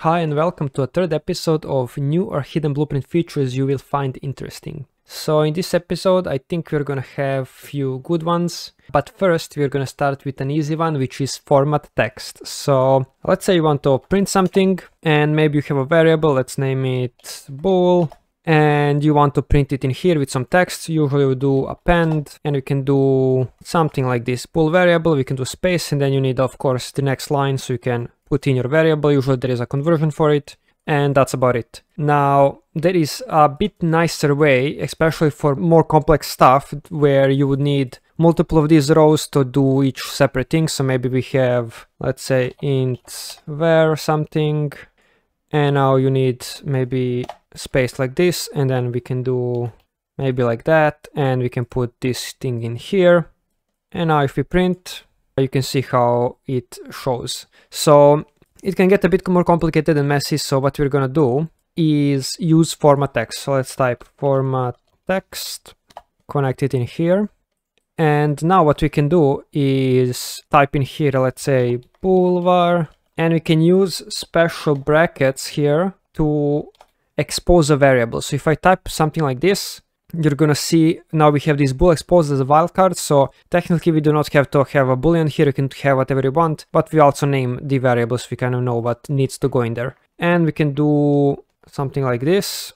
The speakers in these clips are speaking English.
Hi and welcome to a third episode of new or hidden blueprint features you will find interesting. So in this episode I think we're gonna have few good ones, but first we're gonna start with an easy one which is format text. So let's say you want to print something and maybe you have a variable, let's name it bool and you want to print it in here with some text, usually we do append and we can do something like this bool variable, we can do space and then you need of course the next line so you can put in your variable, usually there is a conversion for it and that's about it. Now there is a bit nicer way, especially for more complex stuff where you would need multiple of these rows to do each separate thing. So maybe we have, let's say int var something and now you need maybe space like this and then we can do maybe like that and we can put this thing in here. And now if we print you can see how it shows. So it can get a bit more complicated and messy so what we're gonna do is use format text. So let's type format text connect it in here. And now what we can do is type in here let's say bool var. And we can use special brackets here to expose a variable. So if I type something like this, you're gonna see now we have this bool exposed as a wildcard. So technically we do not have to have a boolean here. You can have whatever you want, but we also name the variables. We kind of know what needs to go in there. And we can do something like this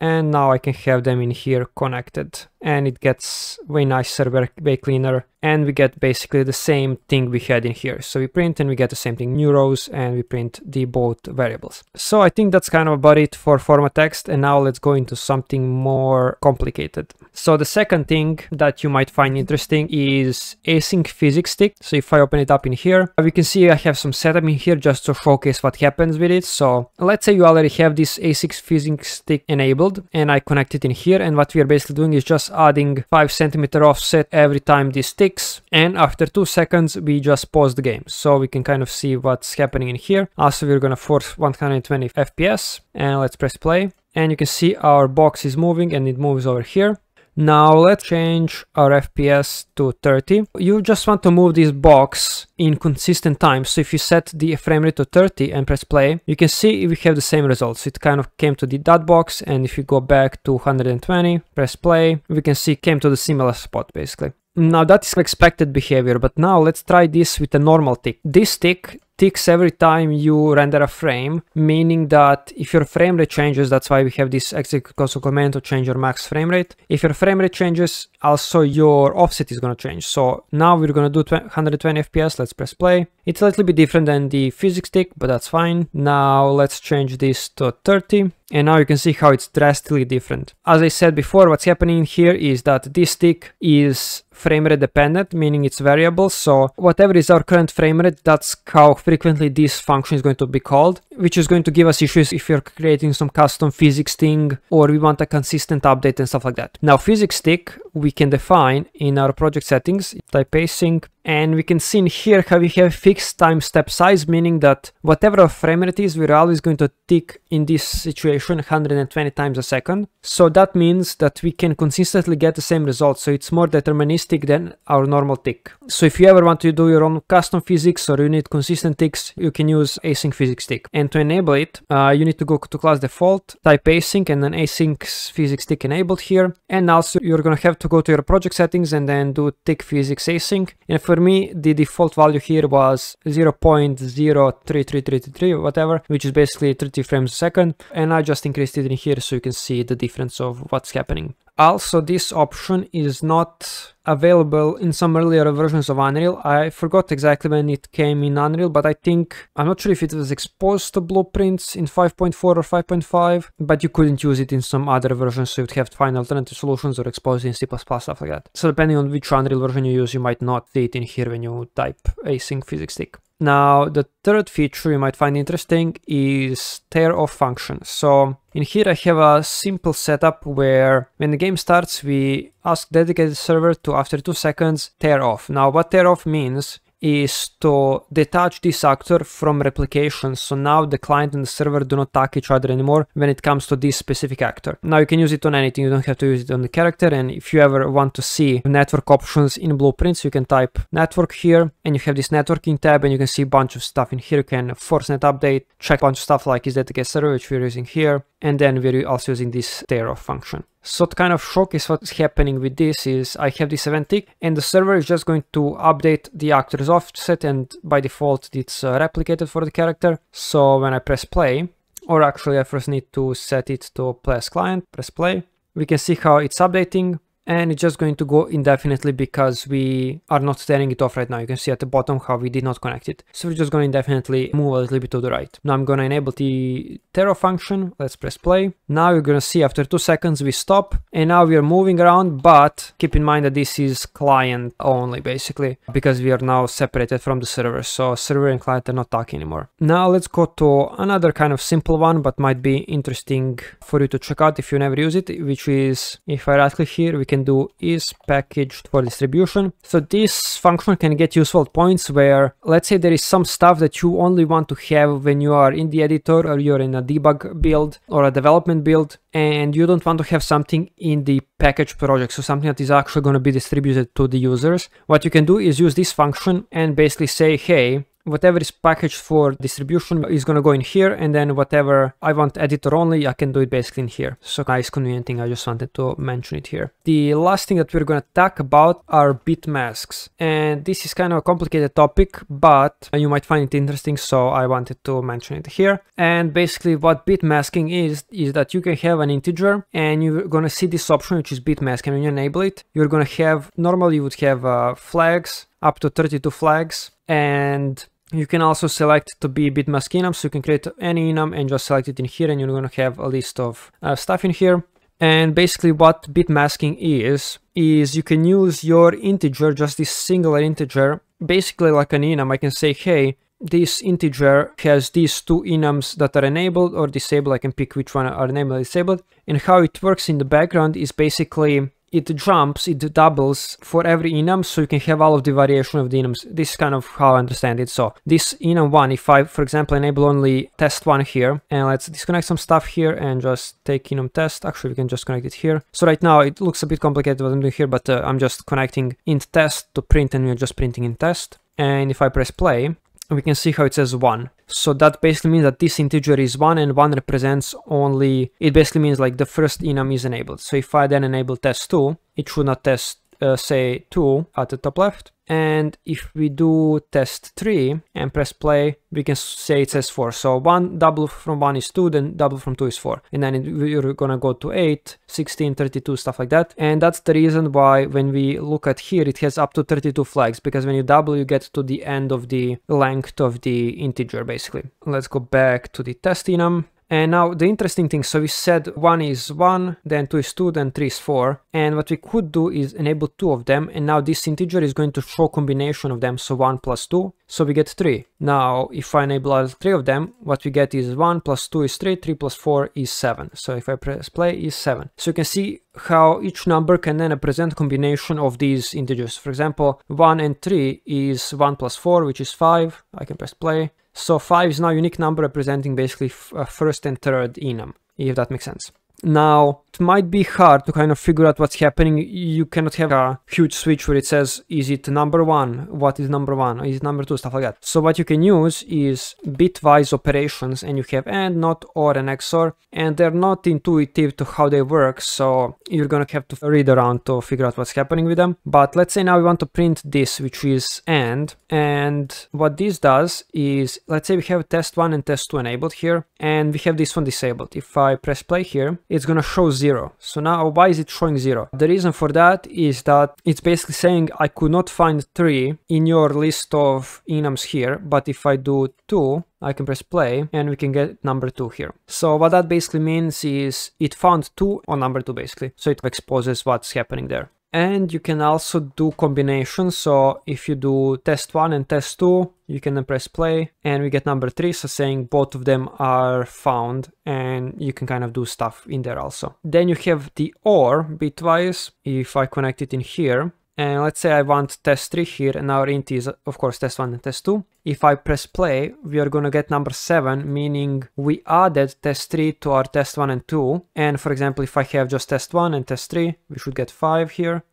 and now I can have them in here connected and it gets way nicer, way cleaner and we get basically the same thing we had in here. So we print and we get the same thing, new rows and we print the both variables. So I think that's kind of about it for format text and now let's go into something more complicated. So the second thing that you might find interesting is async physics tick. So if I open it up in here, we can see I have some setup in here just to showcase what happens with it. So let's say you already have this async physics tick enabled and I connect it in here. And what we are basically doing is just adding five centimeter offset every time this ticks. And after two seconds, we just pause the game. So we can kind of see what's happening in here. Also, we're going to force 120 FPS and let's press play. And you can see our box is moving and it moves over here. Now let's change our FPS to 30. You just want to move this box in consistent time. So if you set the frame rate to 30 and press play, you can see we have the same results. It kind of came to the dot box and if you go back to 120, press play, we can see came to the similar spot basically. Now that is expected behavior, but now let's try this with a normal tick. This tick ticks every time you render a frame, meaning that if your frame rate changes, that's why we have this execute console command to change your max frame rate. If your frame rate changes, also your offset is going to change. So now we're going to do 120 FPS. Let's press play. It's a little bit different than the physics tick, but that's fine. Now let's change this to 30 and now you can see how it's drastically different. As I said before, what's happening here is that this tick is frame rate dependent, meaning it's variable. So whatever is our current frame rate, that's how frequently this function is going to be called, which is going to give us issues if you're creating some custom physics thing or we want a consistent update and stuff like that. Now physics tick we can define in our project settings, type async and we can see in here how we have fixed time step size, meaning that whatever frame rate is, we're always going to tick in this situation 120 times a second. So that means that we can consistently get the same result. So it's more deterministic than our normal tick. So if you ever want to do your own custom physics or you need consistent ticks, you can use async physics tick. And to enable it, uh, you need to go to class default, type async and then async physics tick enabled here. And also you're going to have to go to your project settings and then do tick physics async. And me, the default value here was 0.03333, whatever, which is basically 30 frames a second. And I just increased it in here so you can see the difference of what's happening. Also, this option is not available in some earlier versions of Unreal. I forgot exactly when it came in Unreal, but I think, I'm not sure if it was exposed to blueprints in 5.4 or 5.5, but you couldn't use it in some other versions, so you'd have to find alternative solutions or expose it in C++, stuff like that. So depending on which Unreal version you use, you might not see it in here when you type async physics tick. Now, the third feature you might find interesting is tear off function. So in here I have a simple setup where when the game starts, we ask dedicated server to after two seconds tear off. Now what tear off means is to detach this actor from replication. So now the client and the server do not talk each other anymore when it comes to this specific actor. Now you can use it on anything. You don't have to use it on the character. And if you ever want to see network options in Blueprints, you can type network here and you have this networking tab and you can see a bunch of stuff in here. You can force net update, check a bunch of stuff like is that the server, which we're using here. And then we're also using this tail function. So to kind of showcase what's happening with this is I have this event tick and the server is just going to update the actor's offset and by default it's uh, replicated for the character. So when I press play, or actually I first need to set it to play as client, press play, we can see how it's updating and it's just going to go indefinitely because we are not turning it off right now. You can see at the bottom how we did not connect it. So we're just going to indefinitely move a little bit to the right. Now I'm going to enable the tear off function. Let's press play. Now you're going to see after two seconds we stop and now we are moving around, but keep in mind that this is client only basically because we are now separated from the server. So server and client are not talking anymore. Now let's go to another kind of simple one, but might be interesting for you to check out if you never use it, which is if I right click here, we can can do is packaged for distribution. So this function can get useful points where, let's say there is some stuff that you only want to have when you are in the editor or you're in a debug build or a development build and you don't want to have something in the package project, so something that is actually going to be distributed to the users. What you can do is use this function and basically say, hey, whatever is packaged for distribution is going to go in here and then whatever I want editor only I can do it basically in here. So nice convenient thing I just wanted to mention it here. The last thing that we're going to talk about are bit masks and this is kind of a complicated topic but you might find it interesting so I wanted to mention it here. And basically what bit masking is is that you can have an integer and you're going to see this option which is bit mask and when you enable it you're going to have normally you would have uh, flags up to 32 flags and you can also select to be bitmask enum, so you can create any enum and just select it in here and you're going to have a list of uh, stuff in here. And basically what bit masking is, is you can use your integer, just this singular integer, basically like an enum. I can say, hey, this integer has these two enums that are enabled or disabled. I can pick which one are enabled or disabled. And how it works in the background is basically it jumps, it doubles for every enum, so you can have all of the variation of the enums. This is kind of how I understand it. So this enum one, if I, for example, enable only test one here, and let's disconnect some stuff here and just take enum test. Actually, we can just connect it here. So right now it looks a bit complicated what I'm doing here, but uh, I'm just connecting int test to print and we're just printing in test. And if I press play, we can see how it says 1. So that basically means that this integer is 1 and 1 represents only, it basically means like the first enum is enabled. So if I then enable test2, it should not test uh, say 2 at the top left. And if we do test 3 and press play, we can say it says 4. So 1 double from 1 is 2, then double from 2 is 4. And then it, we're gonna go to 8, 16, 32, stuff like that. And that's the reason why when we look at here, it has up to 32 flags, because when you double, you get to the end of the length of the integer, basically. Let's go back to the test enum. And now the interesting thing, so we said 1 is 1, then 2 is 2, then 3 is 4. And what we could do is enable two of them, and now this integer is going to show combination of them, so 1 plus 2, so we get 3. Now, if I enable all three of them, what we get is 1 plus 2 is 3, 3 plus 4 is 7. So if I press play, is 7. So you can see how each number can then represent combination of these integers. For example, 1 and 3 is 1 plus 4, which is 5. I can press play. So 5 is now a unique number representing basically uh, first and third enum, if that makes sense. Now, it might be hard to kind of figure out what's happening. You cannot have a huge switch where it says, is it number one? What is number one? Is it number two? Stuff like that. So what you can use is bitwise operations and you have AND, NOT, OR, and XOR, and they're not intuitive to how they work. So you're going to have to read around to figure out what's happening with them. But let's say now we want to print this, which is AND. And what this does is, let's say we have test one and test two enabled here, and we have this one disabled. If I press play here, it's going to show zero. So now why is it showing zero? The reason for that is that it's basically saying I could not find three in your list of enums here, but if I do two, I can press play and we can get number two here. So what that basically means is it found two on number two basically. So it exposes what's happening there and you can also do combinations. So if you do test 1 and test 2 you can then press play and we get number 3 so saying both of them are found and you can kind of do stuff in there also. Then you have the or bitwise if i connect it in here And let's say I want test3 here and our int is of course test1 and test2. If I press play, we are gonna get number 7, meaning we added test3 to our test1 and 2. And for example, if I have just test1 and test3, we should get 5 here.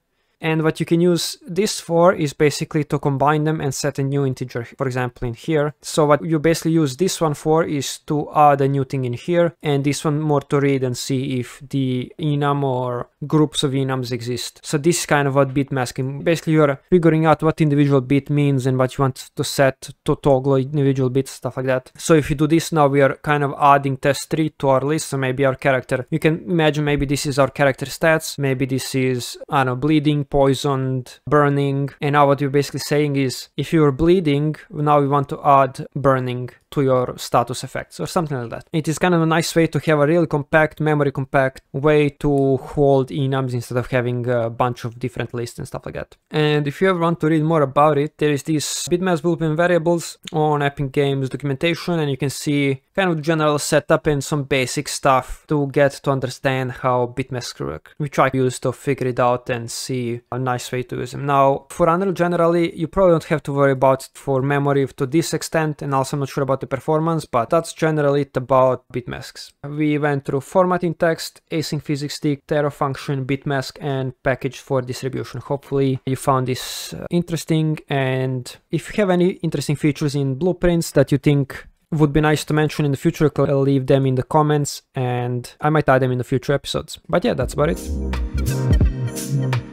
And what you can use this for is basically to combine them and set a new integer, for example, in here. So what you basically use this one for is to add a new thing in here, and this one more to read and see if the enum or groups of enums exist. So this is kind of what bit masking. Basically, you're figuring out what individual bit means and what you want to set to toggle individual bits, stuff like that. So if you do this now, we are kind of adding test3 to our list. So maybe our character, you can imagine maybe this is our character stats. Maybe this is, I don't know, bleeding, poisoned, burning. And now what you're basically saying is if you're bleeding, now we want to add burning to your status effects or something like that. It is kind of a nice way to have a really compact, memory compact way to hold enums instead of having a bunch of different lists and stuff like that. And if you ever want to read more about it, there is this bitmask blueprint variables on Epic Games documentation and you can see kind of general setup and some basic stuff to get to understand how bitmasks work, which I use to figure it out and see a nice way to use them. Now, for Unreal generally, you probably don't have to worry about for memory to this extent and also I'm not sure about the performance, but that's generally it about bitmasks. We went through formatting text, async physics tick, Tera function, bitmask, and package for distribution. Hopefully you found this uh, interesting and if you have any interesting features in blueprints that you think would be nice to mention in the future, I'll leave them in the comments and I might add them in the future episodes. But yeah, that's about it.